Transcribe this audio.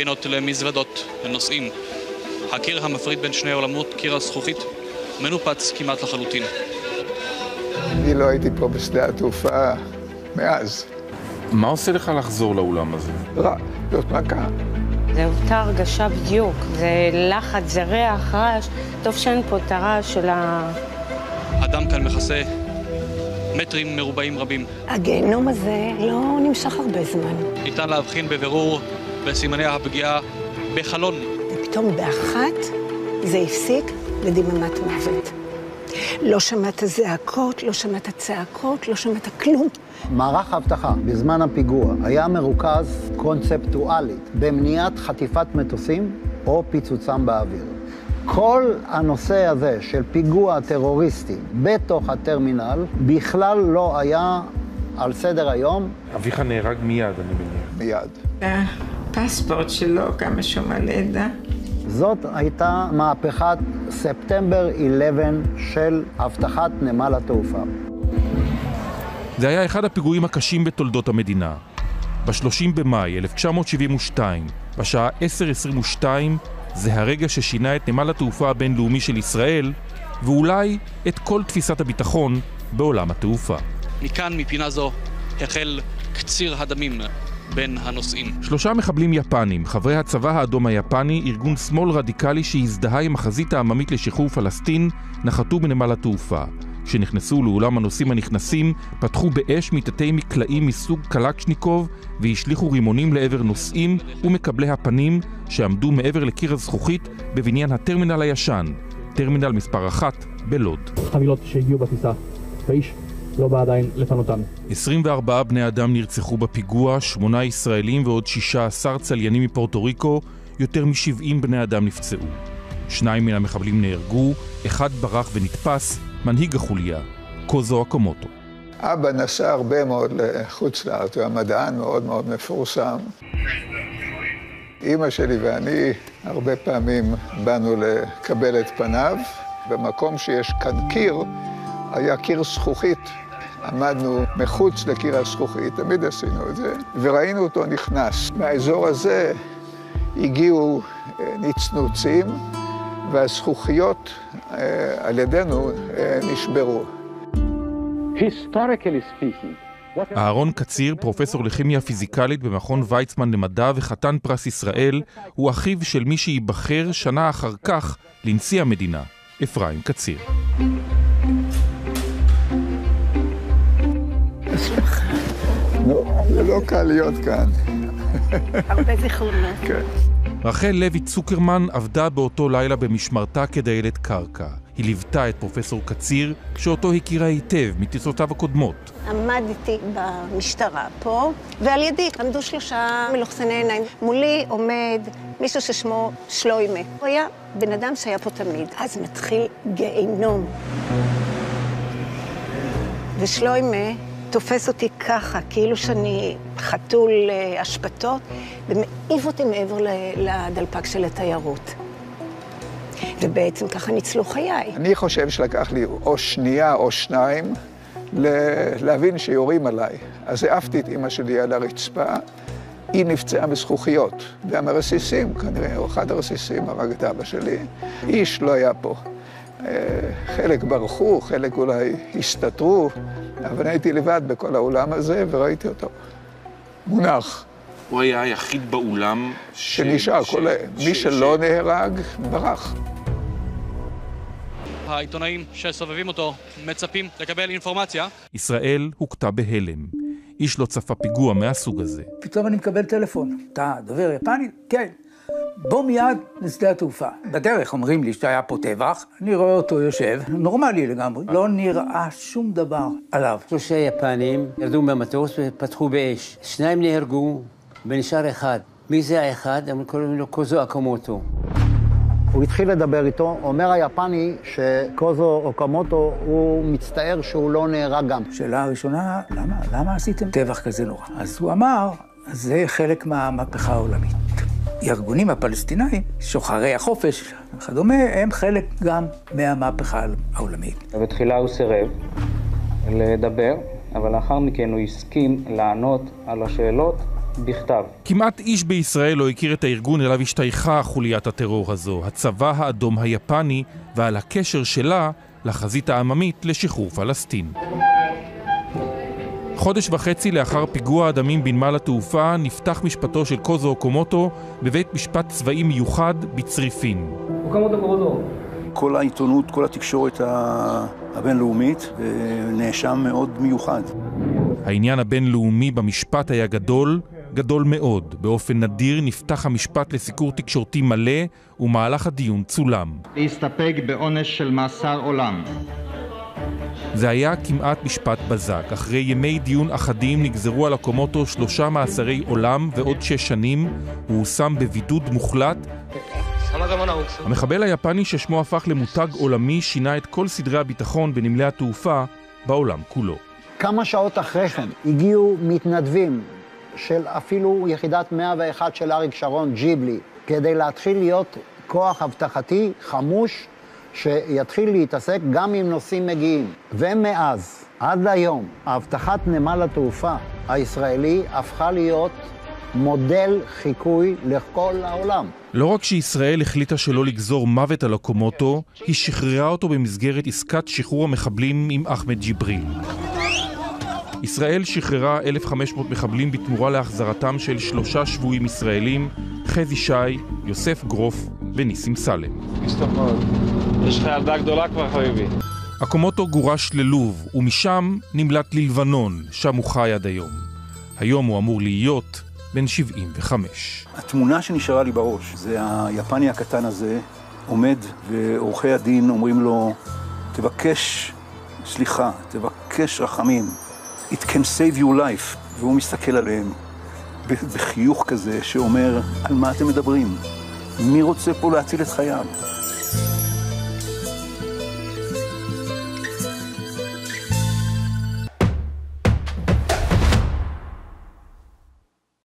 קומביינות למזוודות לנוסעים. הקיר המפריד בין שני העולמות, קיר הזכוכית, מנופץ כמעט לחלוטין. אני לא הייתי פה בשדה התעופה מאז. מה עושה לך לחזור לאולם הזה? רע, זאת מכה. זה אותה הרגשה בדיוק, זה לחץ, זה ריח, רעש. טוב שאין פה את הרעש של ה... הדם כאן מכסה מטרים מרובעים רבים. הגיהנום הזה לא נמשך הרבה זמן. ניתן להבחין בבירור בסימני הפגיעה בחלון. ופתאום באחת זה הפסיק לדממת מוות. לא שמעת זעקות, לא שמעת צעקות, לא שמעת כלום. מערך האבטחה בזמן הפיגוע היה מרוכז קונספטואלית במניעת חטיפת מטוסים או פיצוצם באוויר. כל הנושא הזה של פיגוע טרוריסטי בתוך הטרמינל בכלל לא היה על סדר היום. אביך נהרג מיד, אני מניח. מיד. הפספורט שלו, כמה שהוא מלא זאת הייתה מהפכת ספטמבר 11 של אבטחת נמל התעופה. זה היה אחד הפיגועים הקשים בתולדות המדינה. ב-30 במאי 1972, בשעה 10:22, זה הרגע ששינה את נמל התעופה הבינלאומי של ישראל, ואולי את כל תפיסת הביטחון בעולם התעופה. מכאן, מפינה זו, החל קציר הדמים בין הנוסעים. שלושה מחבלים יפנים, חברי הצבא האדום היפני, ארגון שמאל רדיקלי שהזדהה עם החזית העממית לשחרור פלסטין, נחתו בנמל התעופה. כשנכנסו לאולם הנוסעים הנכנסים, פתחו באש מתתי מקלעים מסוג קלצ'ניקוב והשליכו רימונים לעבר נוסעים ומקבלי הפנים שעמדו מעבר לקיר הזכוכית בבניין הטרמינל הישן, טרמינל מספר אחת בלוד. חבילות שהגיעו בטיסה, והאיש לא בא עדיין לפנותן. 24 בני אדם נרצחו בפיגוע, שמונה ישראלים ועוד 16 צליינים מפורטו ריקו, יותר מ-70 בני אדם נפצעו. שניים מן המחבלים נהרגו, אחד ברח ונתפס, מנהיג החוליה, קוזו אקומוטו. אבא נסע הרבה מאוד לחוץ לארץ, הוא היה מדען מאוד מאוד מפורסם. אימא שלי ואני הרבה פעמים באנו לקבל את פניו. במקום שיש כאן קיר, היה קיר זכוכית. עמדנו מחוץ לקיר הזכוכית, תמיד עשינו את זה, וראינו אותו נכנס. מהאזור הזה הגיעו נצנוצים, והזכוכיות על ידינו נשברו. אהרון קציר, פרופסור לכימיה פיזיקלית במכון ויצמן למדע וחתן פרס ישראל, הוא אחיו של מי שייבחר שנה אחר כך לנשיא המדינה, אפרים קציר. לא קל להיות כאן. הרבה זיכרונות. כן. רחל לוי צוקרמן עבדה באותו לילה במשמרתה כדיילת קרקע. היא ליוותה את פרופסור קציר, שאותו הכירה היטב מטיסותיו הקודמות. עמדתי במשטרה פה, ועל ידי עמדו שלושה מלוכסני עיניים. מולי עומד מישהו ששמו שלוימה. הוא היה בן אדם שהיה פה תמיד. אז מתחיל גיהינום. ושלוימה תופס אותי ככה, כאילו שאני חתול אשפתות, ומעיב אותי מעבר לדלפק של התיירות. ובעצם ככה ניצלו חיי. אני חושב שלקח לי או שנייה או שניים להבין שיורים עליי. אז העפתי את אימא שלי על הרצפה, היא נפצעה בזכוכיות, והמרסיסים, כנראה, או אחד הרסיסים הרג את אבא שלי, איש לא היה פה. חלק ברחו, חלק אולי הסתתרו, אבל הייתי לבד בכל האולם הזה וראיתי אותו מונח. הוא היה היחיד באולם ש... שנשאר, ש... כל... ש... מי שלא ש... נהרג, ברח. העיתונאים שסובבים אותו מצפים לקבל אינפורמציה. ישראל הוכתה בהלם. איש לא צפה פיגוע מהסוג הזה. פתאום אני מקבל טלפון. אתה דובר יפנית? כן. בוא מיד לשדה התעופה. בדרך אומרים לי שהיה פה טבח, אני רואה אותו יושב, נורמלי לגמרי, לא נראה שום דבר עליו. שלושה יפנים ירדו מהמטוס ופתחו באש. שניים נהרגו ונשאר אחד. מי זה האחד? הם קוראים לו קוזו אקומוטו. הוא התחיל לדבר איתו, אומר היפני שקוזו אוקמוטו, הוא מצטער שהוא לא נהרג גם. שאלה הראשונה, למה, למה עשיתם טבח כזה נורא? אז הוא אמר, זה חלק מהמהפכה העולמית. הארגונים הפלסטינאים, שוחרי החופש וכדומה, הם חלק גם מהמהפכה העולמית. בתחילה הוא סירב לדבר, אבל לאחר מכן הוא הסכים לענות על השאלות בכתב. כמעט איש בישראל לא הכיר את הארגון אליו השתייכה חוליית הטרור הזו, הצבא האדום היפני, ועל הקשר שלה לחזית העממית לשחרור פלסטין. חודש וחצי לאחר פיגוע הדמים בנמל התעופה נפתח משפטו של קוזו אוקומוטו בבית משפט צבאי מיוחד בצריפין. כל העיתונות, כל התקשורת הבינלאומית, נאשם מאוד מיוחד. העניין הבינלאומי במשפט היה גדול, גדול מאוד. באופן נדיר נפתח המשפט לסיקור תקשורתי מלא ומהלך הדיון צולם. להסתפק בעונש של מאסר עולם. זה היה כמעט משפט בזק. אחרי ימי דיון אחדים נגזרו על הקומוטו שלושה מאסרי עולם ועוד שש שנים. הוא הושם בבידוד מוחלט. המחבל היפני ששמו הפך למותג עולמי שינה את כל סדרי הביטחון בנמלי התעופה בעולם כולו. כמה שעות אחרי כן הגיעו מתנדבים של אפילו יחידת 101 של אריק שרון, ג'יבלי, כדי להתחיל להיות כוח אבטחתי חמוש שיתחיל להתעסק גם עם נוסעים מגיעים. ומאז, עד היום, אבטחת נמל התעופה הישראלי הפכה להיות מודל חיקוי לכל העולם. לא רק שישראל החליטה שלא לגזור מוות על הקומוטו, היא שחררה אותו במסגרת עסקת שחרור המחבלים עם אחמד ג'יבריל. ישראל שחררה 1,500 מחבלים בתמורה להחזרתם של שלושה שבויים ישראלים, חזי שי, יוסף גרוף וניסים סלם. יש לך ילדה גדולה כבר חביבי. הקומוטו גורש ללוב, ומשם נמלט ללבנון, שם הוא חי עד היום. היום הוא אמור להיות בן 75. התמונה שנשארה לי בראש זה היפני הקטן הזה עומד ועורכי הדין אומרים לו תבקש סליחה, תבקש רחמים. It can save your life. והוא מסתכל עליהם בחיוך כזה שאומר, על מה אתם מדברים? מי רוצה פה להציל את חייו?